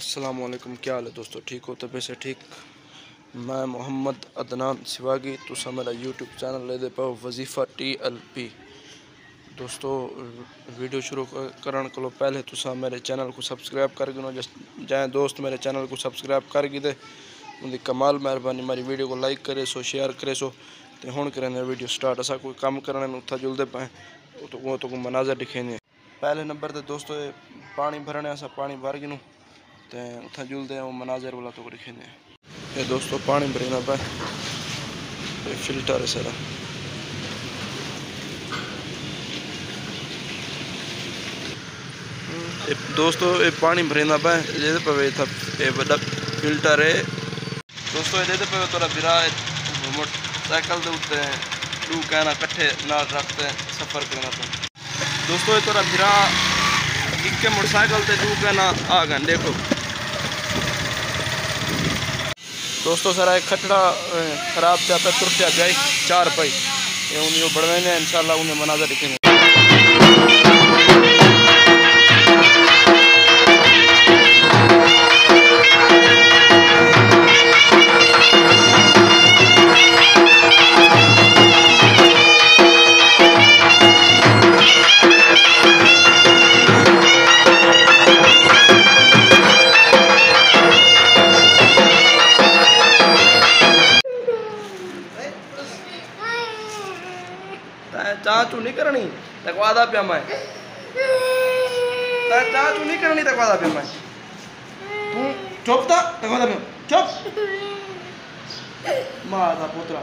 असलकुम क्या हाल है दोस्तों? ठीक हो? तबे से ठीक? मैं मोहम्मद अदनान सिवागी, तुसा मेरा यूट्यूब चैनल ले दे पाओ, वजीफ़ा टी एल पी दोस्तों, वीडियो शुरू करण को पहले तुसा मेरे चैनल को सब्सक्राइब कर गिनो। जाए दोस्त मेरे चैनल को सब्सक्राइब कर गिदे उनकी कमाल मेहरबानी, मेरी वीडियो को लाइक करे सो, शेयर करे सो। तो हूँ करें वीडियो स्टार्ट। असा कोई कम करने उत्था जुलते पाए तो वो तो मनाजर दिखे पहले नंबर तो दोस्तों पानी भरने असा पानी भर गिनू। तो उत्थें जुलते हैं मनाजर वाला तो लिखे ये दोस्तों, पानी भरना पे ये फ़िल्टर है सारा। दोस्तों ये पानी भरना पे ये पे था ये बड़ा फ़िल्टर है दोस्तों ये पे थोड़ा बिरा मोटरसाइकिल के उत्ते। टू कहना कट्ठे ना रखते सफ़र करना पे दोस्तों ये थोड़ा बिरा एक मोटरसाइकिल से टू कहना, आ गए देखो दोस्तों सर एक खटड़ा ख़राब जाता पे तुर पिया चार पाई। उन्हें बढ़वाने इंशाल्लाह उन्हें मनाजा दिखेंगे। चाचू नहीं करनी तकवादा पिया मैं। चाचू नहीं करनी तकवादा पिया मैं। तू चुप था तकवादा पिया चुप। माता पुत्रा।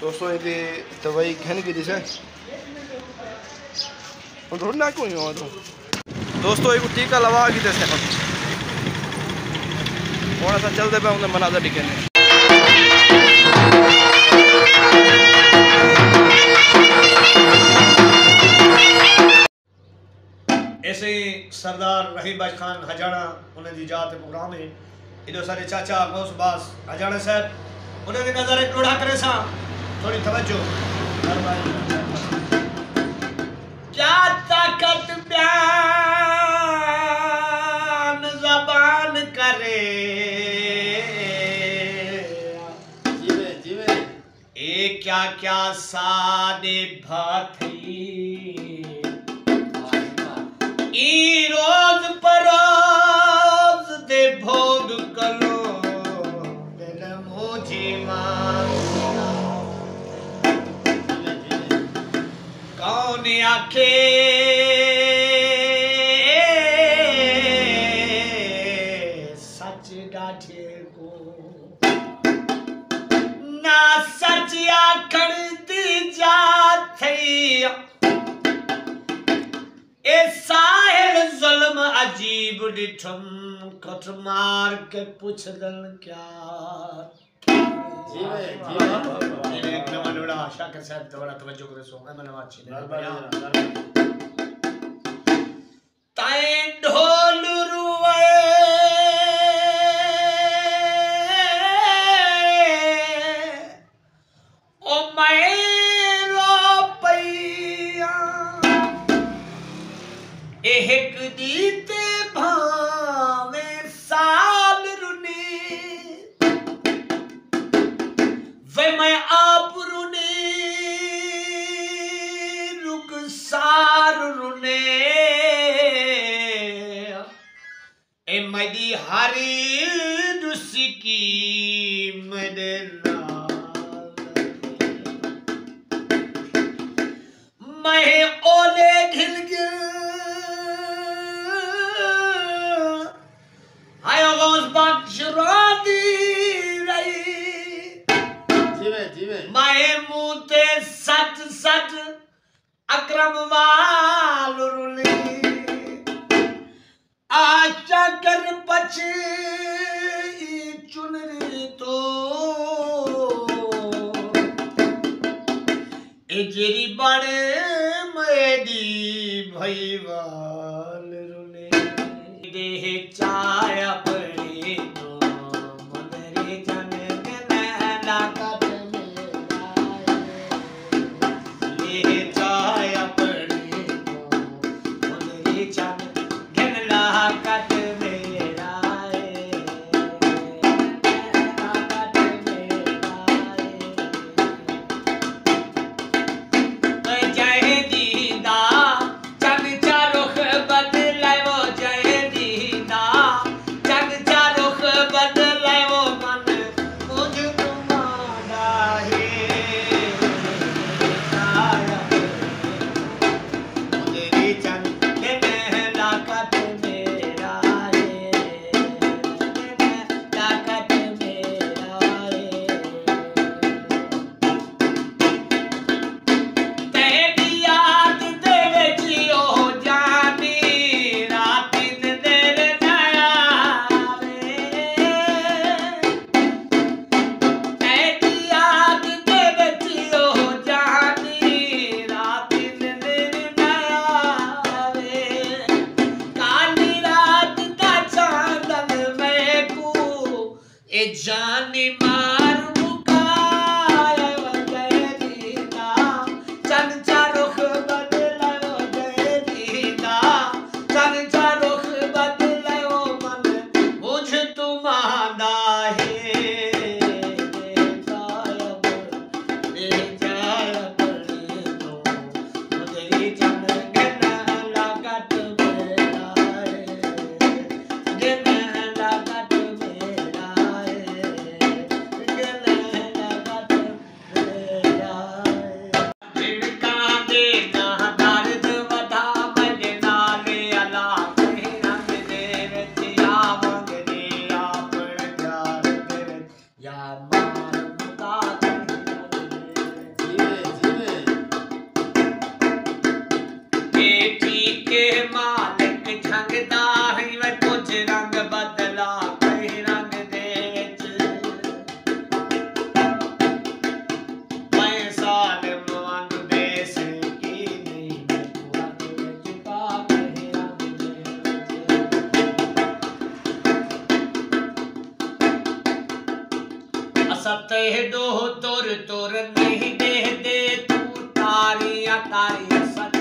दोस्तों ये दवाई घन की दिशा ढूंढना क्यों हुआ तो। दोस्तों एक टीका लगा की दे थोड़ा सा चलते पे उन्हें मनाजा दिखे ऐसे सरदार रहीम बाज खान हजाना उन्हें जात प्रोग्राम है। इधर सारे चाचा गौस बास हजाना साहब उन्हें नज़र एक लोढ़ा करे सा। थोड़ी तवज्जो। क्या ताकत बयान जबान करे? ए क्या क्या सादे भाथी रोज भोग कलो बिन मुझे कौन आखे जुल्म अजीब डिठम कट मार के पुछदन क्या जीवे जीवे एक नवा नोड़ा आशा के साथ दोबारा तवज्जो करे सो मैं मनवा छी এমাইদি হারি দুসিকি মেদে মহে ওলে ঘিল হায় গজ বাক্স রাদি রাই জিবে জিবে মহে মুতে সত সত আকরাম মাল রুলি আশা কর পছি চুনরি তো এজেরি বাড়ে মেদি ভৈবা सतह दो तोर तोर दे देह तो तारिया अ